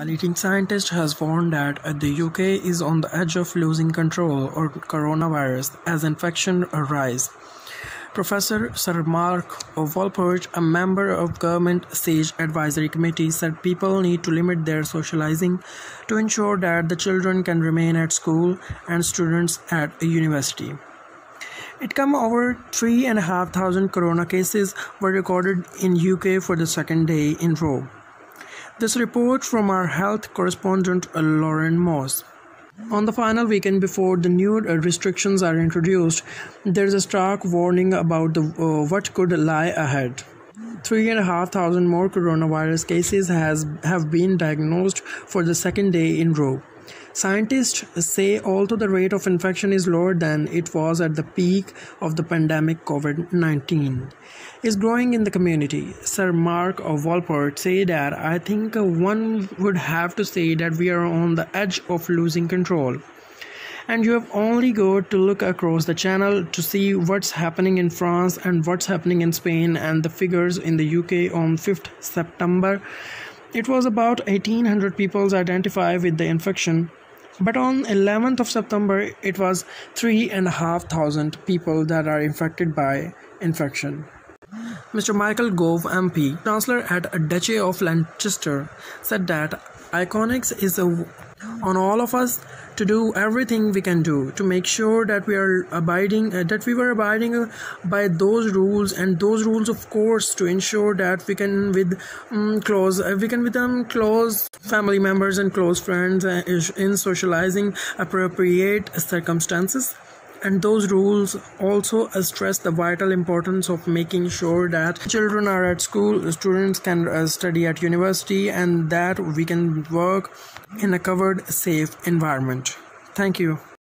A leading scientist has warned that the UK is on the edge of losing control of coronavirus as infections rise. Professor Sir Mark Walport, a member of Government SAGE Advisory Committee, said people need to limit their socializing to ensure that the children can remain at school and students at university. It come over three and a half thousand corona cases were recorded in UK for the second day in row. This report from our health correspondent uh, Lauren Moss. On the final weekend before the new uh, restrictions are introduced, there is a stark warning about the, uh, what could lie ahead. Three and a half thousand more coronavirus cases has have been diagnosed for the second day in row. Scientists say although the rate of infection is lower than it was at the peak of the pandemic COVID-19 is growing in the community. Sir Mark of Walport say that I think one would have to say that we are on the edge of losing control. And you have only got to look across the channel to see what's happening in France and what's happening in Spain and the figures in the UK on 5th September it was about 1800 people identified with the infection, but on 11th of September, it was three and a half thousand people that are infected by infection. Mr. Michael Gove, MP, Chancellor at Duchy of Lancaster, said that Iconics is on all of us to do everything we can do to make sure that we are abiding uh, that we were abiding uh, by those rules and those rules of course to ensure that we can with um, close uh, we can with them close family members and close friends uh, in socializing appropriate circumstances and those rules also stress the vital importance of making sure that children are at school students can uh, study at university and that we can work in a covered safe environment. Thank you